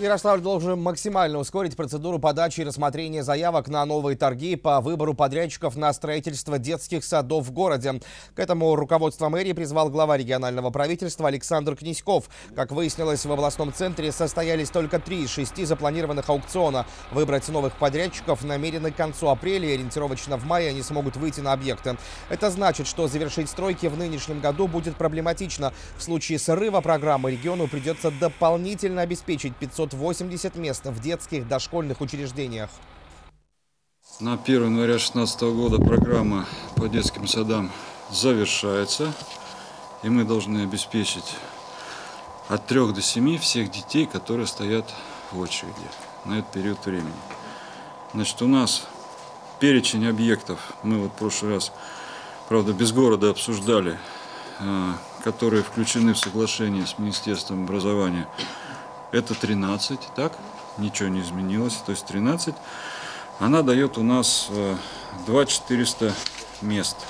Ярославль должен максимально ускорить процедуру подачи и рассмотрения заявок на новые торги по выбору подрядчиков на строительство детских садов в городе. К этому руководство мэрии призвал глава регионального правительства Александр Князьков. Как выяснилось, в областном центре состоялись только три из шести запланированных аукциона. Выбрать новых подрядчиков намерены к концу апреля и ориентировочно в мае они смогут выйти на объекты. Это значит, что завершить стройки в нынешнем году будет проблематично. В случае срыва программы региону придется дополнительно обеспечить 500 580 мест в детских дошкольных учреждениях. На 1 января 2016 года программа по детским садам завершается. И мы должны обеспечить от 3 до 7 всех детей, которые стоят в очереди на этот период времени. Значит, у нас перечень объектов, мы вот в прошлый раз, правда, без города обсуждали, э, которые включены в соглашение с Министерством образования это 13, так? Ничего не изменилось, то есть 13. Она дает у нас 2400 э, мест.